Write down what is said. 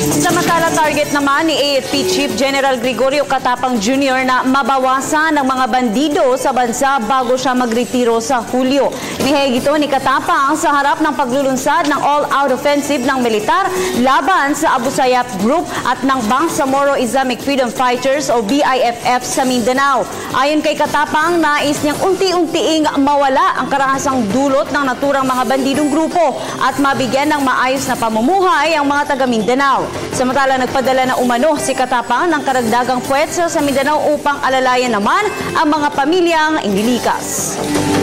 Samantala target naman ni AFP Chief General Gregorio Katapang Jr. na mabawasan ang mga bandido sa bansa bago siya magretiro sa Hulyo. Inihayag ito ni Katapang sa harap ng paglulunsad ng all-out offensive ng militar laban sa Abu Sayyaf Group at ng Bangsamoro Islamic Freedom Fighters o BIFF sa Mindanao. Ayon kay Katapang, nais niyang unti-untiing mawala ang karahasang dulot ng naturang mga bandidong grupo at mabigyan ng maayos na pamumuhay ang mga taga Mindanao. Samantala nagpadala na umano si Katapang ng karagdagang puwersa sa Mindanao upang alalayan naman ang mga pamilyang inilikas.